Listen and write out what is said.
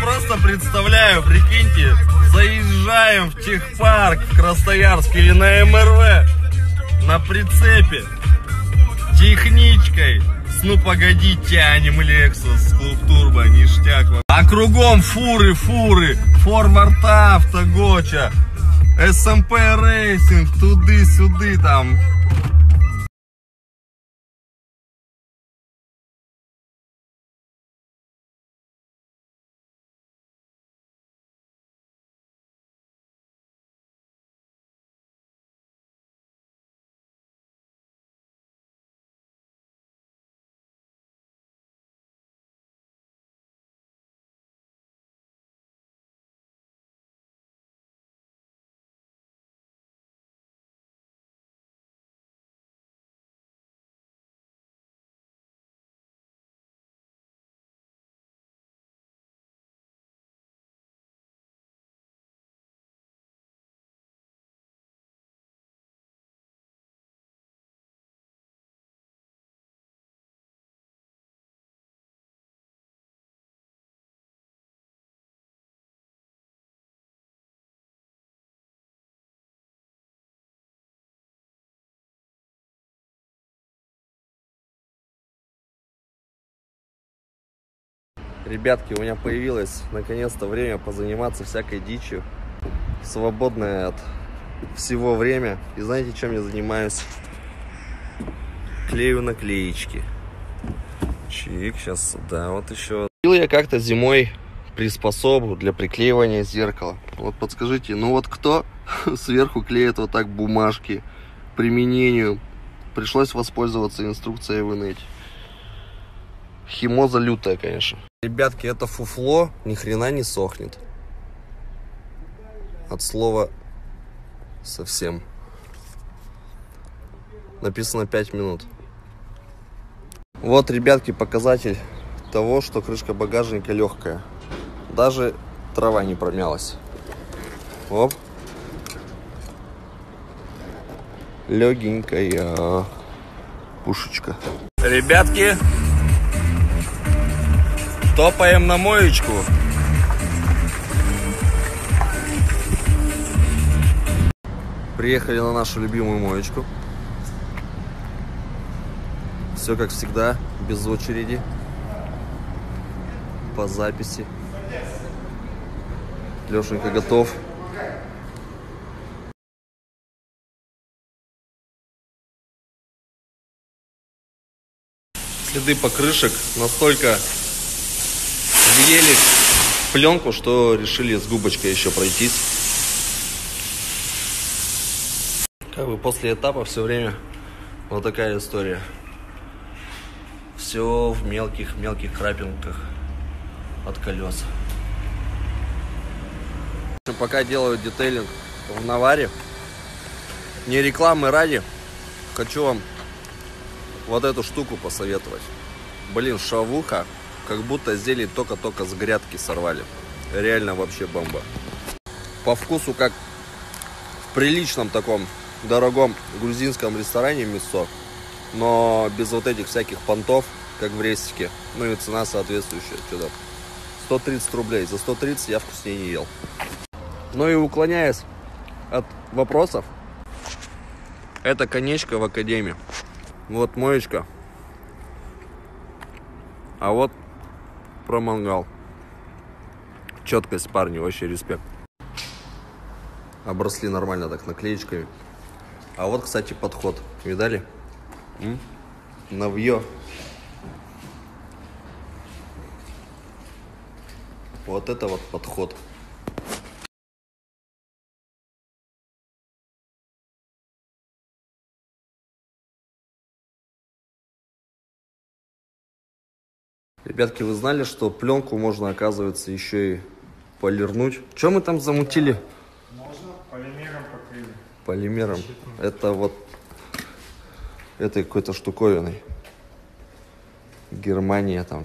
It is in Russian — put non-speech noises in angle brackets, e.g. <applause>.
просто представляю, прикиньте, заезжаем в техпарк в Красноярск или на МРВ на прицепе, техничкой. Ну погоди, тянем Lexus, клуб турбо, ништяк. А кругом фуры, фуры, Forward Auto, Гоча, SMP Racing, туды-сюды там. Ребятки, у меня появилось наконец-то время позаниматься всякой дичью. Свободное от всего время. И знаете, чем я занимаюсь? Клею наклеечки. Чик, сейчас сюда вот еще. Купил я как-то зимой приспособу для приклеивания зеркала. Вот подскажите, ну вот кто <laughs> сверху клеит вот так бумажки применению? Пришлось воспользоваться инструкцией в инете. Химоза лютая, конечно. Ребятки, это фуфло ни хрена не сохнет. От слова совсем. Написано 5 минут. Вот, ребятки, показатель того, что крышка багажника легкая. Даже трава не промялась. Оп. Легенькая пушечка. Ребятки, Топаем на моечку. Приехали на нашу любимую моечку. Все как всегда, без очереди. По записи. Лешенька готов. Следы покрышек настолько в пленку, что решили с губочкой еще пройтись. Как бы после этапа все время вот такая история. Все в мелких-мелких крапинках от колес. Пока делаю детейлинг в наваре, не рекламы ради, хочу вам вот эту штуку посоветовать. Блин, шавуха как будто зелень только-только с грядки сорвали. Реально вообще бомба. По вкусу как в приличном таком дорогом грузинском ресторане мясо, но без вот этих всяких понтов, как в рестике. Ну и цена соответствующая. Что-то 130 рублей. За 130 я вкуснее не ел. Ну и уклоняясь от вопросов, это конечка в академии. Вот моечка. А вот про мангал. Четкость, парни, вообще респект. Обросли нормально так наклеечками. А вот, кстати, подход. Видали? М? Навье. Вот это вот подход. Ребятки, вы знали, что пленку можно, оказывается, еще и полирнуть? Что мы там замутили? Можно полимером покрыли. Полимером. Это вот этой какой-то штуковиной. Германия там.